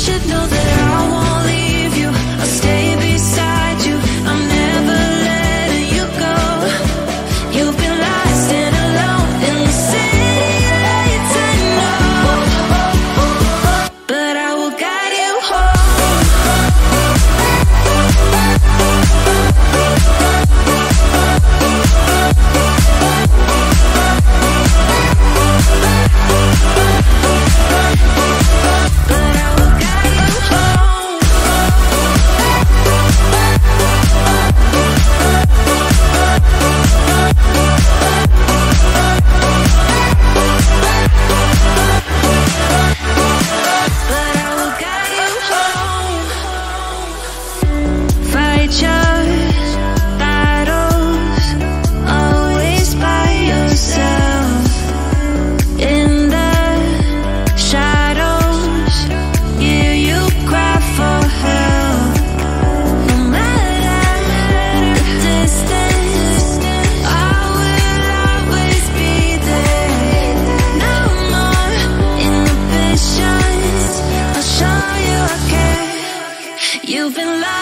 should know that I You've been lost